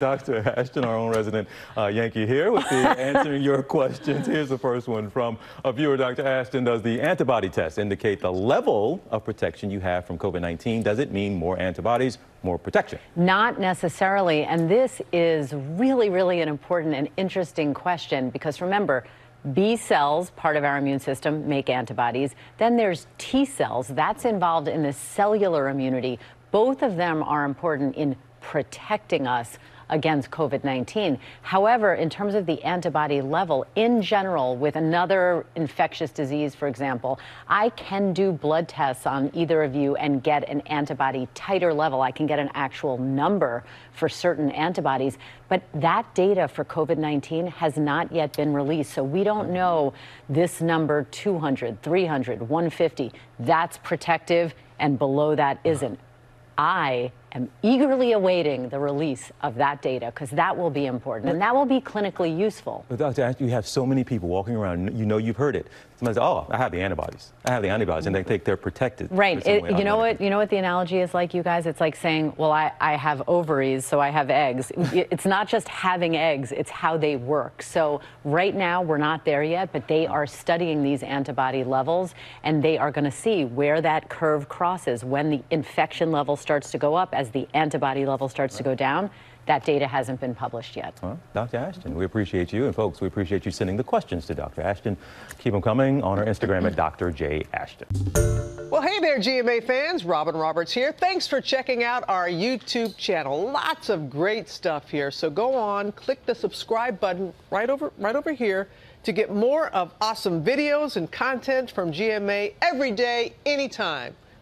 Dr. Ashton, our own resident uh, Yankee here with the answering your questions. Here's the first one from a viewer, Dr. Ashton. Does the antibody test indicate the level of protection you have from COVID-19? Does it mean more antibodies, more protection? Not necessarily. And this is really, really an important and interesting question because remember, B cells, part of our immune system, make antibodies. Then there's T cells, that's involved in the cellular immunity. Both of them are important in protecting us against COVID 19. However, in terms of the antibody level, in general, with another infectious disease, for example, I can do blood tests on either of you and get an antibody titer level. I can get an actual number for certain antibodies. But that data for COVID 19 has not yet been released. So we don't know this number 200, 300, 150. That's protective, and below that isn't. I am eagerly awaiting the release of that data because that will be important and that will be clinically useful. But Dr. you have so many people walking around, you know you've heard it. Somebody says, oh, I have the antibodies. I have the antibodies, and they think they're protected. Right. It, you know what? You know what the analogy is like, you guys? It's like saying, well, I, I have ovaries, so I have eggs. it's not just having eggs, it's how they work. So right now, we're not there yet, but they are studying these antibody levels, and they are going to see where that curve crosses when the infection level starts to go up as the antibody level starts to go down. That data hasn't been published yet. Well, Dr. Ashton, we appreciate you. And folks, we appreciate you sending the questions to Dr. Ashton. Keep them coming on our Instagram at Dr. J. Ashton. Well, hey there, GMA fans. Robin Roberts here. Thanks for checking out our YouTube channel. Lots of great stuff here. So go on, click the subscribe button right over, right over here to get more of awesome videos and content from GMA every day, anytime.